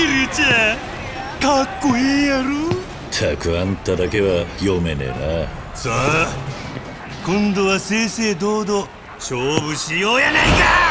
キルちゃんかっこいいやろたくあんただけは読めねえなさあ今度は正々堂々勝負しようやないか